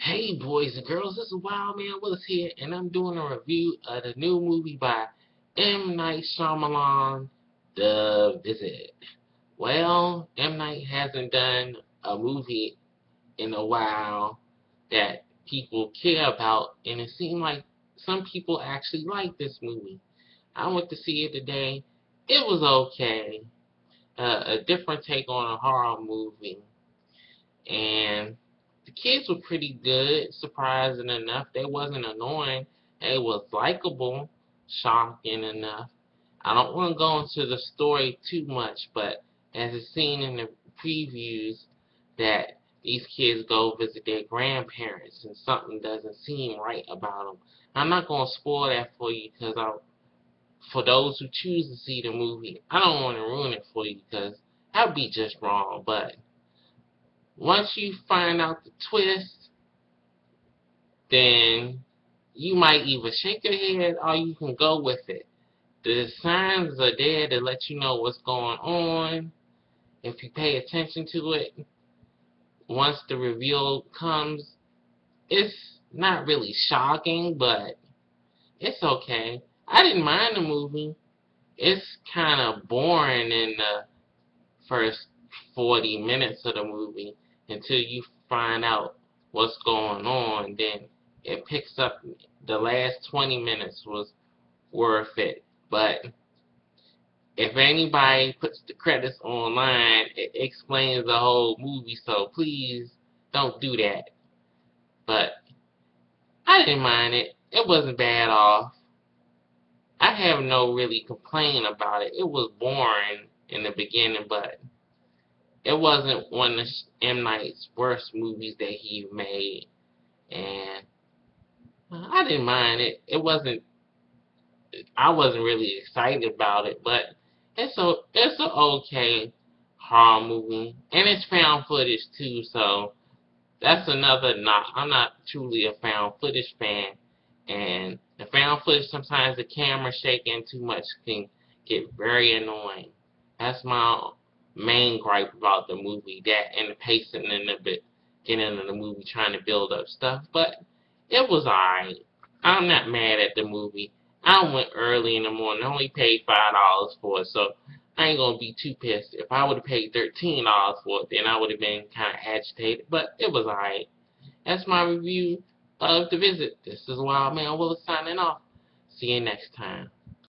Hey boys and girls, this is Wild Man Willis here, and I'm doing a review of the new movie by M. Night Shyamalan, The Visit. Well, M. Night hasn't done a movie in a while that people care about, and it seemed like some people actually like this movie. I went to see it today. It was okay. Uh, a different take on a horror movie. Kids were pretty good, surprising enough. They wasn't annoying. They was likable, shocking enough. I don't want to go into the story too much, but as it's seen in the previews, that these kids go visit their grandparents and something doesn't seem right about them. I'm not going to spoil that for you because I, for those who choose to see the movie, I don't want to ruin it for you because would be just wrong, but once you find out the twist, then you might either shake your head or you can go with it. The signs are there to let you know what's going on. If you pay attention to it, once the reveal comes, it's not really shocking, but it's okay. I didn't mind the movie. It's kind of boring in the first 40 minutes of the movie until you find out what's going on. Then it picks up. The last 20 minutes was worth it. But if anybody puts the credits online, it explains the whole movie. So please don't do that. But I didn't mind it. It wasn't bad off. I have no really complaint about it. It was boring in the beginning, but it wasn't one of M. Night's worst movies that he made. And I didn't mind it. It wasn't, I wasn't really excited about it, but it's a, it's a okay horror movie. And it's found footage too, so that's another not, I'm not truly a found footage fan. And the found footage, sometimes the camera shaking too much can get very annoying. That's my main gripe about the movie, that and the pacing and the beginning of the movie trying to build up stuff, but it was alright. I'm not mad at the movie. I went early in the morning, I only paid five dollars for it, so I ain't gonna be too pissed. If I would have paid thirteen dollars for it, then I would have been kinda agitated, but it was alright. That's my review of the visit. This is Wild Man Willis signing off. See you next time.